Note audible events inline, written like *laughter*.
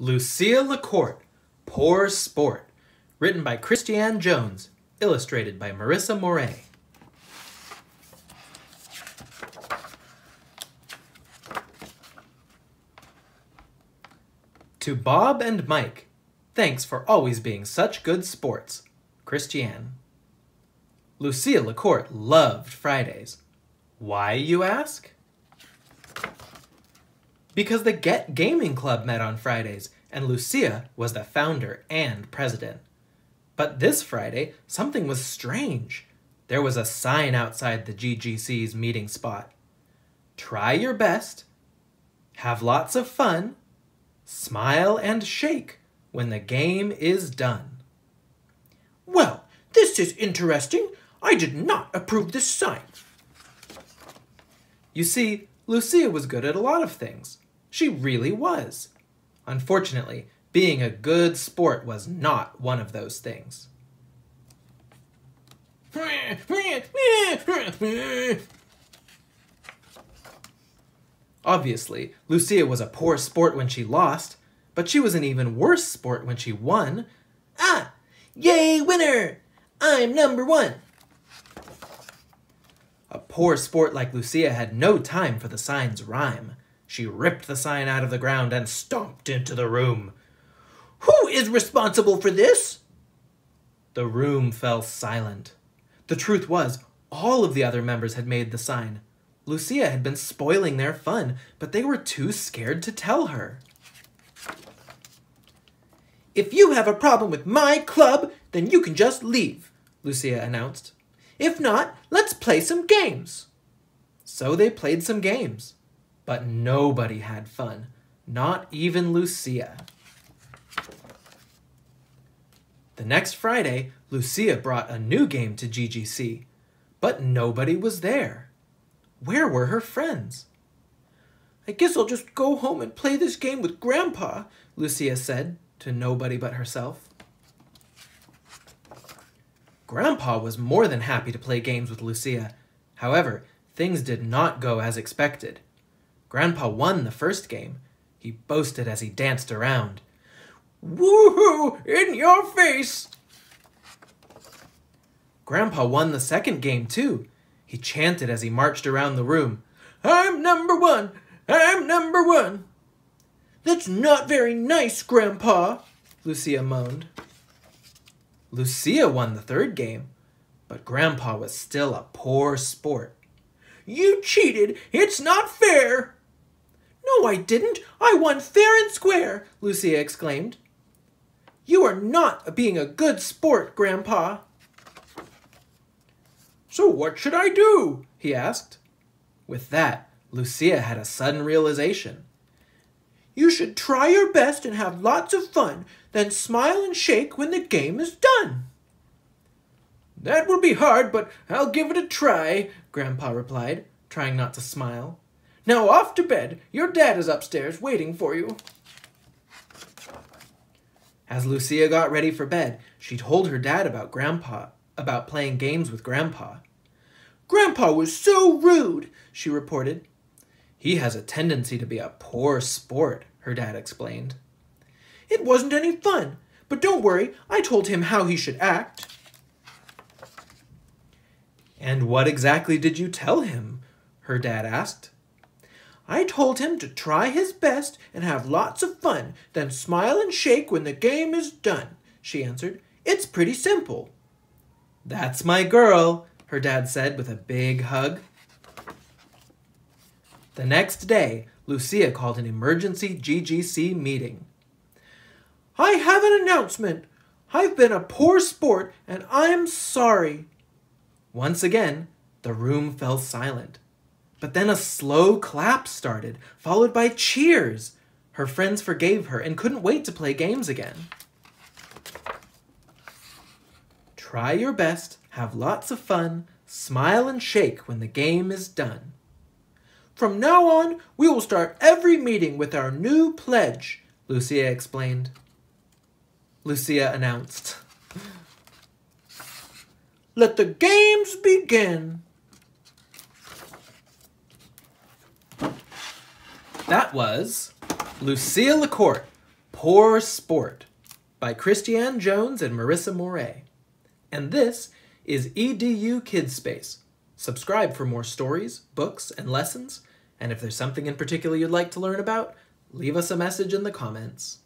Lucia LaCorte, Poor Sport, written by Christianne Jones, illustrated by Marisa Morea. To Bob and Mike, thanks for always being such good sports. Christianne. Lucia LaCorte loved Fridays. Why, you ask? Because the Get Gaming Club met on Fridays, and Lucia was the founder and president. But this Friday, something was strange. There was a sign outside the GGC's meeting spot. Try your best, have lots of fun, smile and shake when the game is done. Well, this is interesting. I did not approve this sign. You see, Lucia was good at a lot of things. She really was. Unfortunately, being a good sport was not one of those things. Obviously, Lucia was a poor sport when she lost, but she was an even worse sport when she won. Ah! Yay, winner! I'm number one! A poor sport like Lucia had no time for the sign's rhyme. She ripped the sign out of the ground and stomped into the room. Who is responsible for this? The room fell silent. The truth was, all of the other members had made the sign. Lucia had been spoiling their fun, but they were too scared to tell her. If you have a problem with my club, then you can just leave, Lucia announced. If not, let's play some games. So they played some games. But nobody had fun, not even Lucia. The next Friday, Lucia brought a new game to GGC, but nobody was there. Where were her friends? I guess I'll just go home and play this game with Grandpa, Lucia said to nobody but herself. Grandpa was more than happy to play games with Lucia. However, things did not go as expected. Grandpa won the first game. He boasted as he danced around. Woohoo! In your face! Grandpa won the second game, too. He chanted as he marched around the room. I'm number one! I'm number one! That's not very nice, Grandpa, Lucia moaned. Lucia won the third game, but Grandpa was still a poor sport. You cheated! It's not fair! No, I didn't! I won fair and square! Lucia exclaimed. You are not being a good sport, Grandpa. So what should I do? he asked. With that, Lucia had a sudden realization. You should try your best and have lots of fun, then smile and shake when the game is done. That will be hard, but I'll give it a try, Grandpa replied, trying not to smile. Now off to bed. Your dad is upstairs waiting for you. As Lucia got ready for bed, she told her dad about Grandpa, about playing games with Grandpa. Grandpa was so rude, she reported. He has a tendency to be a poor sport, her dad explained. It wasn't any fun, but don't worry, I told him how he should act. And what exactly did you tell him? her dad asked. I told him to try his best and have lots of fun, then smile and shake when the game is done, she answered. It's pretty simple. That's my girl, her dad said with a big hug. The next day, Lucia called an emergency GGC meeting. I have an announcement. I've been a poor sport and I'm sorry. Once again, the room fell silent. But then a slow clap started, followed by cheers. Her friends forgave her and couldn't wait to play games again. Try your best, have lots of fun, smile and shake when the game is done. From now on, we will start every meeting with our new pledge, Lucia explained. Lucia announced. *laughs* Let the games begin. That was Lucia LaCorte, Poor Sport by Christianne Jones and Marisa Morea. And this is EDU Kids Space. Subscribe for more stories, books, and lessons. And if there's something in particular you'd like to learn about, leave us a message in the comments.